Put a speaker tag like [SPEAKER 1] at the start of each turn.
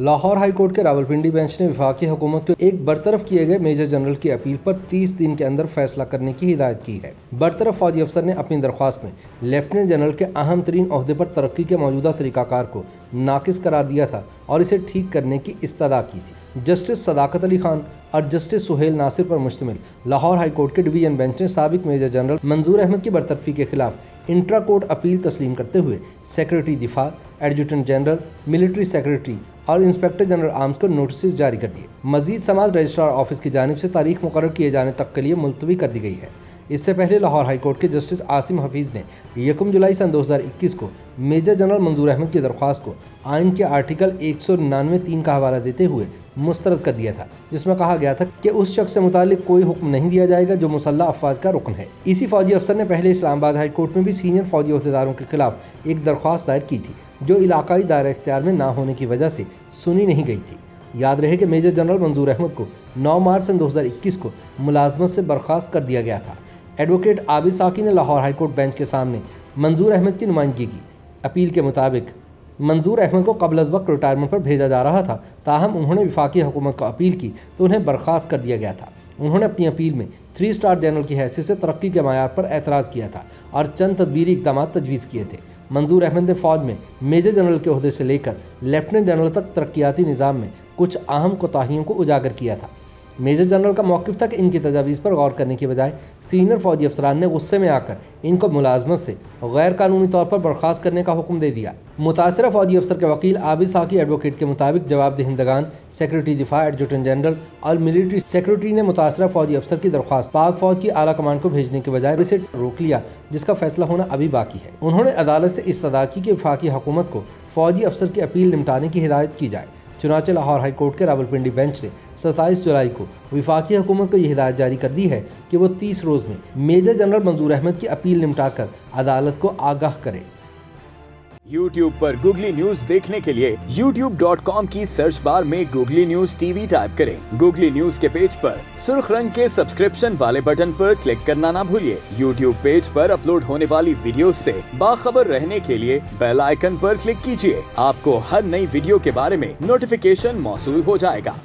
[SPEAKER 1] Lahore high court के Rawalpindi bench ने विफाकी हुकूमत को एक बरतरफ किए गए मेजर जनरल की अपील पर 30 दिन के अंदर फैसला करने की हिदायत की है। बरतरफ फौजी अफसर ने अपनी दरख्वास्त में लेफ्टिनेंट जनरल के अहम तरीन अहदे पर तरक्की के मौजूदा तरीकाकार को नाकिस करार दिया था और इसे ठीक करने की इस्तदा की थी। जस्टिस सदाकत अली खान और जस्टिस सुहेल नासिर पर मुश्तमिल लाहौर हाई कोर्ट के डिवीज़न बेंच ने सबक मेजर जनरल मंजूर अहमद की बरतरफी के खिलाफ इंट्रा कोर्ट अपील तस्लीम करते हुए सेक्रेटरी दिफा, एडजुटेंट जनरल, मिलिट्री सेक्रेटरी और इंस्पेक्टर जनरल आर्म्स को नोटिस जारी कर दिए। मजीद समाज रजिस्ट्रार ऑफ़िस की जानब से तारीख मुकर किए जाने तक के लिए मुलतवी कर दी गई है। इससे पहले लाहौर हाईकोर्ट के जस्टिस आसिम हफीज़ ने यकम जुलाई सन 2021 को मेजर जनरल मंजूर अहमद की दरख्वास्त को आइन के आर्टिकल एक सौ तीन का हवाला देते हुए मुस्तरद कर दिया था, जिसमें कहा गया था कि उस शख्स से मुतालिक कोई हुक्म नहीं दिया जाएगा जो मुसल्ला अफवाज का रुकन है। इसी फौजी अफसर ने पहले इस्लामाबाद हाई कोर्ट में भी सीनियर फौजी अहदेदारों के खिलाफ एक दरख्वास्त दायर की थी, जो इलाकई दायरा इख्तियार में ना होने की वजह से सुनी नहीं गई थी। याद रहे कि मेजर जनरल मंजूर अहमद को 9 मार्च सन 2021 को मुलाजमत से बर्खास्त कर दिया गया था। एडवोकेट आबिद साकी ने लाहौर हाईकोर्ट बेंच के सामने मंजूर अहमद की नुमाइंदगी की। अपील के मुताबिक, मंजूर अहमद को कबल अज वक्त रिटायरमेंट पर भेजा जा रहा था, ताहम उन्होंने विफाकी हुकूमत को अपील की तो उन्हें बर्खास्त कर दिया गया था। उन्होंने अपनी अपील में थ्री स्टार जनरल की हैसियत से तरक्की के मैार पर एतराज़ किया था और चंद तदबीरी इकदाम तजवीज़ किए थे। मंजूर अहमद ने फ़ौज में मेजर जनरल के अहदे से लेकर लेफ्टिनेंट जनरल तक तरक्याती निज़ाम में कुछ अहम कोताहियों को उजागर किया था। मेजर जनरल का मौकफ था कि इनकी तजावीज़ पर गौर करने के बजाय सीनियर फौजी अफसरान ने गुस्से में आकर इनको मुलाजमत से गैर कानूनी तौर पर बर्खास्त करने का हुक्म दे दिया। मुतासर फौजी अफसर के वकील आबिद साकी एडवोकेट के मुताबिक जवाब दहिंदगान सेक्रेटरी दिफा एडजुटेंट जनरल और मिलिट्री सेक्रेटरी ने मुतासर फौजी अफसर की दरख्वास्त, पाक फौज की आला कमान को भेजने के बजाय इसे रोक लिया, जिसका फैसला होना अभी बाकी है। उन्होंने अदालत से इस सदा की कि वफाकी हुकूमत को फौजी अफसर की अपील निपटाने की हिदायत की जाए। चुनाचे लाहौर हाईकोर्ट के रावलपिंडी बेंच ने सत्ताईस जुलाई को विफाकी हुकूमत को यह हिदायत जारी कर दी है कि वो तीस रोज़ में मेजर जनरल मंजूर अहमद की अपील निपटाकर अदालत को आगाह करे।
[SPEAKER 2] YouTube पर गूगली न्यूज़ देखने के लिए YouTube.com की सर्च बार में गूगली न्यूज़ टीवी टाइप करें। गूगली न्यूज़ के पेज पर सुर्ख रंग के सब्सक्रिप्शन वाले बटन पर क्लिक करना ना भूलिए। YouTube पेज पर अपलोड होने वाली वीडियो से बाखबर रहने के लिए बेल आइकन पर क्लिक कीजिए। आपको हर नई वीडियो के बारे में नोटिफिकेशन मौसू हो जाएगा।